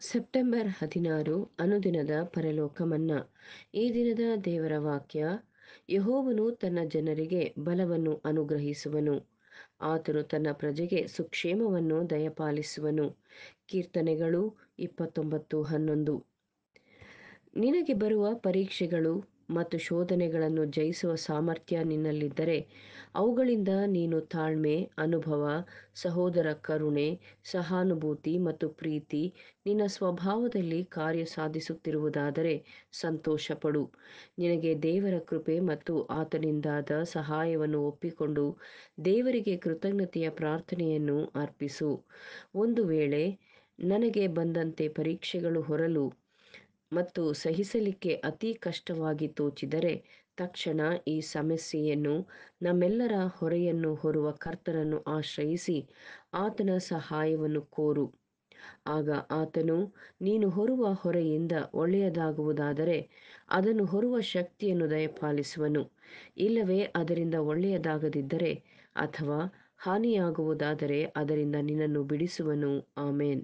September ಹದಿನಾರು ಅನುದಿನದ ಪರಲೋಕ ಮನ್ನಾ ಈ ದಿನದ ದೇವರ ವಾಕ್ಯ, ಯಹೋವನು ತನ್ನ ಜನರಿಗೆ ಬಲವನ್ನು ಅನುಗ್ರಹಿಸುವನು. ಆತನು ತನ್ನ ಪ್ರಜೆಗೆ ಸುಕ್ಷೇಮವನ್ನು ದಯಪಾಲಿಸುವನು. ಕೀರ್ತನೆಗಳು ಇಪ್ಪತ್ತೊಂಬತ್ತು ಹನ್ನೊಂದು. ನಿನಗೆ ಬರುವ ಪರೀಕ್ಷೆಗಳು ಮತ್ತು ಶೋಧನೆಗಳನ್ನು ಜಯಿಸುವ ಸಾಮರ್ಥ್ಯ ನಿನ್ನಲ್ಲಿದ್ದರೆ, ಅವುಗಳಿಂದ ನೀನು ತಾಳ್ಮೆ, ಅನುಭವ, ಸಹೋದರ ಕರುಣೆ, ಸಹಾನುಭೂತಿ ಮತ್ತು ಪ್ರೀತಿ ನಿನ್ನ ಸ್ವಭಾವದಲ್ಲಿ ಕಾರ್ಯ ಸಾಧಿಸುತ್ತಿರುವುದಾದರೆ ಸಂತೋಷಪಡು. ನಿನಗೆ ದೇವರ ಕೃಪೆ ಮತ್ತು ಆತನಿಂದಾದ ಸಹಾಯವನ್ನು ಒಪ್ಪಿಕೊಂಡು ದೇವರಿಗೆ ಕೃತಜ್ಞತೆಯ ಪ್ರಾರ್ಥನೆಯನ್ನು ಅರ್ಪಿಸು. ಒಂದು ವೇಳೆ ನನಗೆ ಬಂದಂತೆ ಪರೀಕ್ಷೆಗಳು ಹೊರಲು ಮತ್ತು ಸಹಿಸಲಿಕ್ಕೆ ಅತಿ ಕಷ್ಟವಾಗಿ ತೋಚಿದರೆ ತಕ್ಷಣ ಈ ಸಮಸ್ಯೆಯನ್ನು ನಮ್ಮೆಲ್ಲರ ಹೊರೆಯನ್ನು ಹೊರುವ ಕರ್ತನನ್ನು ಆಶ್ರಯಿಸಿ ಆತನ ಸಹಾಯವನ್ನು ಕೋರು. ಆಗ ಆತನು, ನೀನು ಹೊರುವ ಹೊರೆಯಿಂದ ಒಳ್ಳೆಯದಾಗುವುದಾದರೆ ಅದನ್ನು ಹೊರುವ ಶಕ್ತಿಯನ್ನು ದಯಪಾಲಿಸುವನು. ಇಲ್ಲವೇ ಅದರಿಂದ ಒಳ್ಳೆಯದಾಗದಿದ್ದರೆ ಅಥವಾ ಹಾನಿಯಾಗುವುದಾದರೆ ಅದರಿಂದ ನಿನ್ನನ್ನು ಬಿಡಿಸುವನು. ಆಮೇನ್.